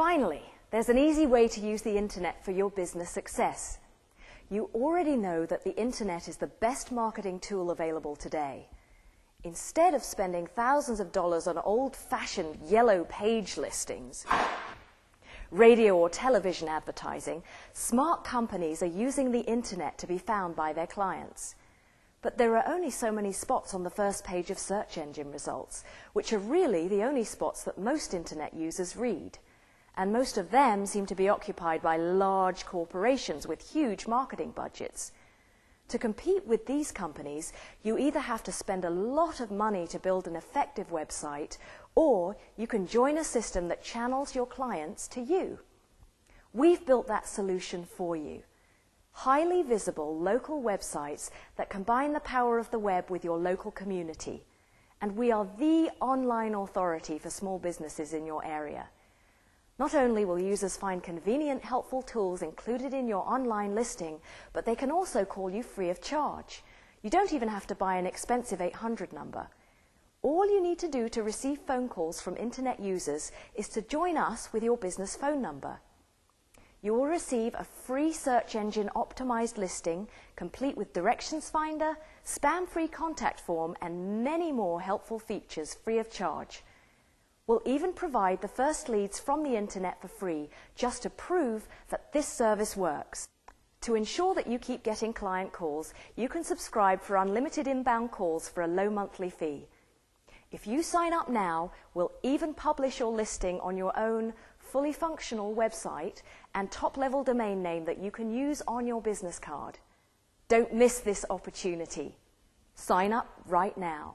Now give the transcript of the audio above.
Finally, there's an easy way to use the internet for your business success. You already know that the internet is the best marketing tool available today. Instead of spending thousands of dollars on old fashioned yellow page listings, radio or television advertising, smart companies are using the internet to be found by their clients. But there are only so many spots on the first page of search engine results, which are really the only spots that most internet users read. And most of them seem to be occupied by large corporations with huge marketing budgets. To compete with these companies, you either have to spend a lot of money to build an effective website, or you can join a system that channels your clients to you. We've built that solution for you. Highly visible local websites that combine the power of the web with your local community. And we are the online authority for small businesses in your area. Not only will users find convenient, helpful tools included in your online listing, but they can also call you free of charge. You don't even have to buy an expensive 800 number. All you need to do to receive phone calls from internet users is to join us with your business phone number. You will receive a free search engine optimized listing, complete with directions finder, spam free contact form, and many more helpful features free of charge. We'll even provide the first leads from the internet for free just to prove that this service works. To ensure that you keep getting client calls, you can subscribe for unlimited inbound calls for a low monthly fee. If you sign up now, we'll even publish your listing on your own fully functional website and top level domain name that you can use on your business card. Don't miss this opportunity. Sign up right now.